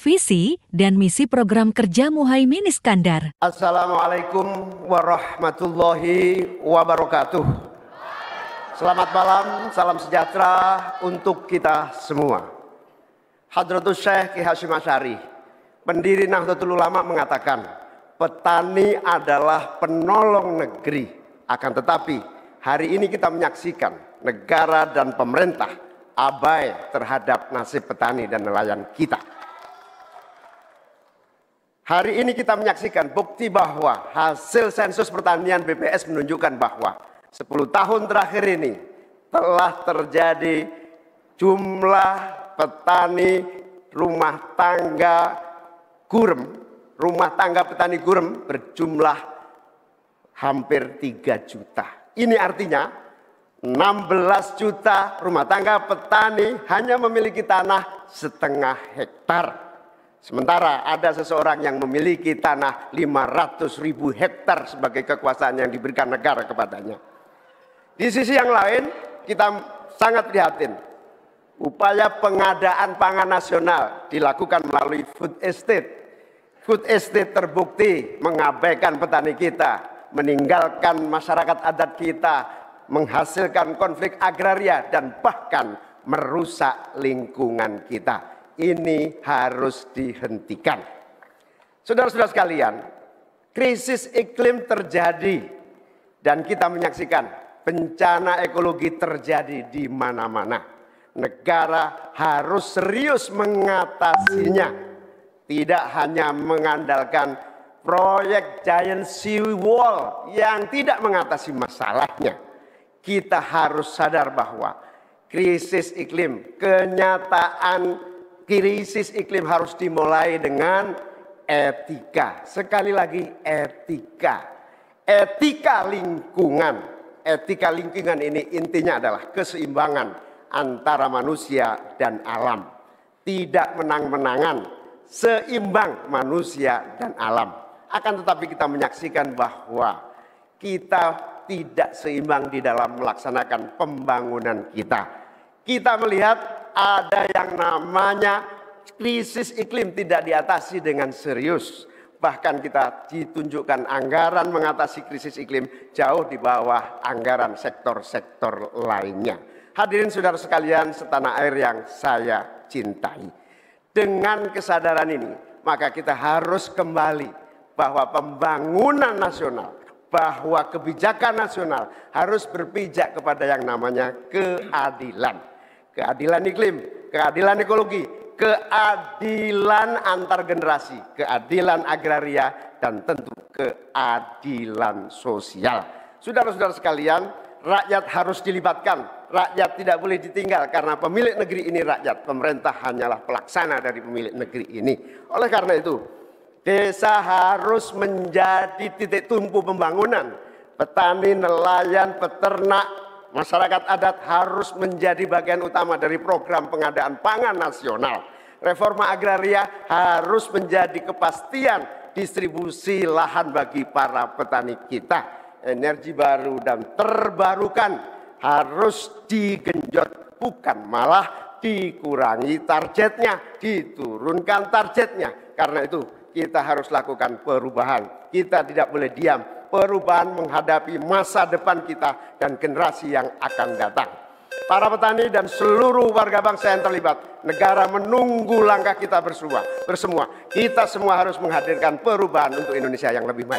visi, dan misi program kerja Muhaimin Iskandar. Assalamualaikum warahmatullahi wabarakatuh. Selamat malam, salam sejahtera untuk kita semua. Hadratus Syekh Ki Hashim Asyari, pendiri Nahdlatul Ulama mengatakan, petani adalah penolong negeri. Akan tetapi, hari ini kita menyaksikan negara dan pemerintah abai terhadap nasib petani dan nelayan kita. Hari ini kita menyaksikan bukti bahwa hasil sensus pertanian BPS menunjukkan bahwa 10 tahun terakhir ini telah terjadi jumlah petani rumah tangga gurem, rumah tangga petani gurem berjumlah hampir 3 juta. Ini artinya 16 juta rumah tangga petani hanya memiliki tanah setengah hektar. Sementara ada seseorang yang memiliki tanah 500 ribu hektar sebagai kekuasaan yang diberikan negara kepadanya. Di sisi yang lain kita sangat prihatin. Upaya pengadaan pangan nasional dilakukan melalui food estate. Food estate terbukti mengabaikan petani kita, meninggalkan masyarakat adat kita, menghasilkan konflik agraria dan bahkan merusak lingkungan kita ini harus dihentikan. Saudara-saudara sekalian, krisis iklim terjadi dan kita menyaksikan bencana ekologi terjadi di mana-mana. Negara harus serius mengatasinya. Tidak hanya mengandalkan proyek giant sea wall yang tidak mengatasi masalahnya. Kita harus sadar bahwa krisis iklim, kenyataan krisis iklim harus dimulai dengan etika. Sekali lagi etika. Etika lingkungan. Etika lingkungan ini intinya adalah keseimbangan antara manusia dan alam. Tidak menang-menangan, seimbang manusia dan alam. Akan tetapi kita menyaksikan bahwa kita tidak seimbang di dalam melaksanakan pembangunan kita. Kita melihat ada yang namanya krisis iklim tidak diatasi dengan serius. Bahkan kita ditunjukkan anggaran mengatasi krisis iklim jauh di bawah anggaran sektor-sektor lainnya. Hadirin saudara sekalian setanah air yang saya cintai. Dengan kesadaran ini, maka kita harus kembali bahwa pembangunan nasional, bahwa kebijakan nasional harus berpijak kepada yang namanya keadilan keadilan iklim, keadilan ekologi, keadilan antar generasi, keadilan agraria, dan tentu keadilan sosial. Saudara-saudara sekalian, rakyat harus dilibatkan, rakyat tidak boleh ditinggal karena pemilik negeri ini rakyat, pemerintah hanyalah pelaksana dari pemilik negeri ini. Oleh karena itu, desa harus menjadi titik tumpu pembangunan. Petani, nelayan, peternak, Masyarakat adat harus menjadi bagian utama dari program pengadaan pangan nasional. Reforma agraria harus menjadi kepastian distribusi lahan bagi para petani kita. Energi baru dan terbarukan harus digenjot, bukan malah dikurangi targetnya, diturunkan targetnya. Karena itu kita harus lakukan perubahan. Kita tidak boleh diam perubahan menghadapi masa depan kita dan generasi yang akan datang. Para petani dan seluruh warga bangsa yang terlibat, negara menunggu langkah kita bersua, bersemua. Kita semua harus menghadirkan perubahan untuk Indonesia yang lebih baik.